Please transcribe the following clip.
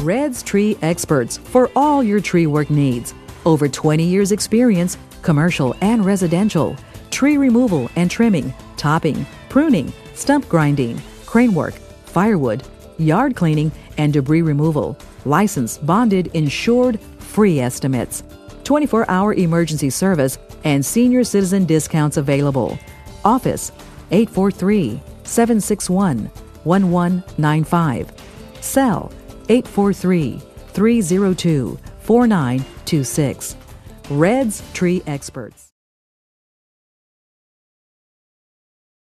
Red's Tree Experts for all your tree work needs. Over 20 years experience, commercial and residential, tree removal and trimming, topping, pruning, stump grinding, crane work, firewood, yard cleaning, and debris removal. Licensed, bonded, insured, free estimates. 24 hour emergency service and senior citizen discounts available. Office 843 761 1195. Cell 843 302 4926. Red's Tree Experts.